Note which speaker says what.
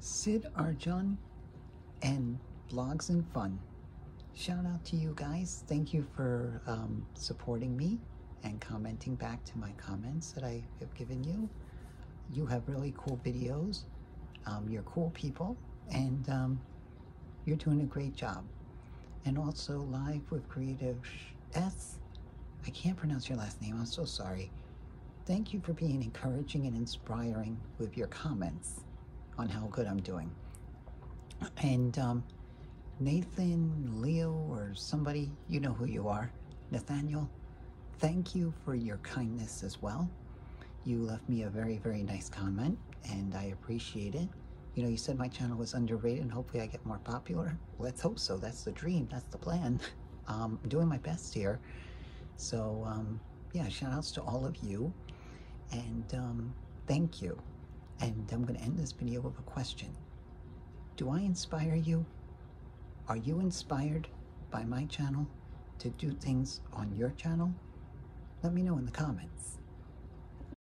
Speaker 1: Sid Arjun and Vlogs and Fun. Shout out to you guys. Thank you for um, supporting me and commenting back to my comments that I have given you. You have really cool videos. Um, you're cool people, and um, you're doing a great job. And also live with Creative S. I can't pronounce your last name. I'm so sorry. Thank you for being encouraging and inspiring with your comments on how good I'm doing. And um, Nathan, Leo, or somebody, you know who you are, Nathaniel, thank you for your kindness as well. You left me a very, very nice comment, and I appreciate it. You know, you said my channel was underrated, and hopefully I get more popular. Let's hope so. That's the dream. That's the plan. Um, I'm doing my best here. So, um, yeah, shout outs to all of you. And um, thank you. And I'm going to end this video with a question. Do I inspire you? Are you inspired by my channel to do things on your channel? Let me know in the comments.